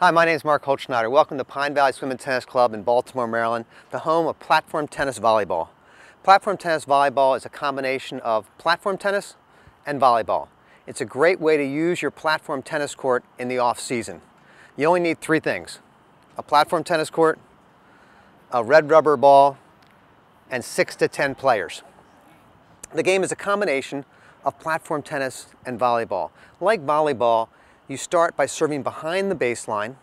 Hi, my name is Mark Holtschneider. Welcome to Pine Valley Swim and Tennis Club in Baltimore, Maryland, the home of platform tennis volleyball. Platform tennis volleyball is a combination of platform tennis and volleyball. It's a great way to use your platform tennis court in the off season. You only need three things, a platform tennis court, a red rubber ball, and six to 10 players. The game is a combination of platform tennis and volleyball. Like volleyball, you start by serving behind the baseline,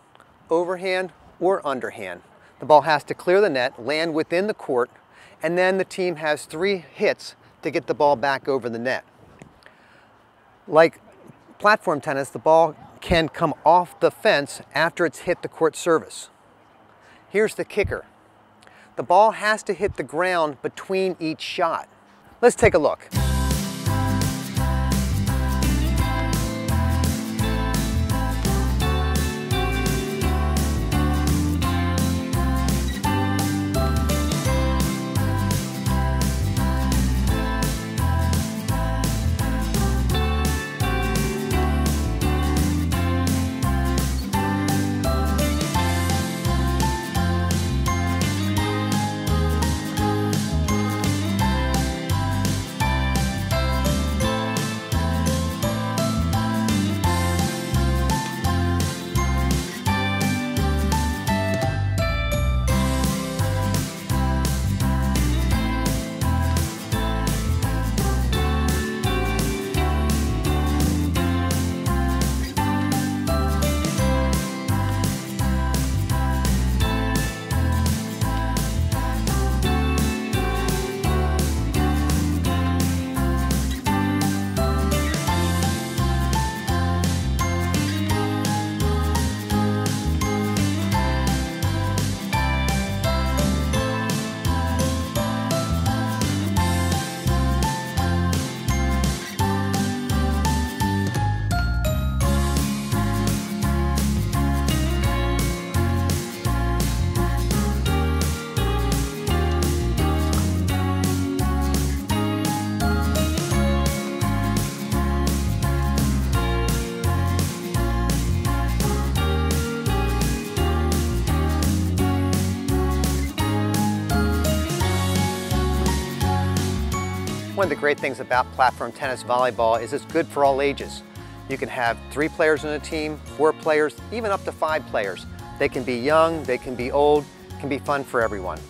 overhand or underhand. The ball has to clear the net, land within the court, and then the team has three hits to get the ball back over the net. Like platform tennis, the ball can come off the fence after it's hit the court surface. Here's the kicker. The ball has to hit the ground between each shot. Let's take a look. One of the great things about platform tennis volleyball is it's good for all ages. You can have three players in a team, four players, even up to five players. They can be young, they can be old, can be fun for everyone.